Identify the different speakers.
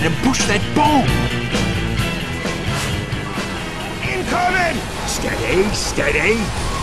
Speaker 1: And push that bomb!
Speaker 2: Incoming!
Speaker 1: Steady, steady.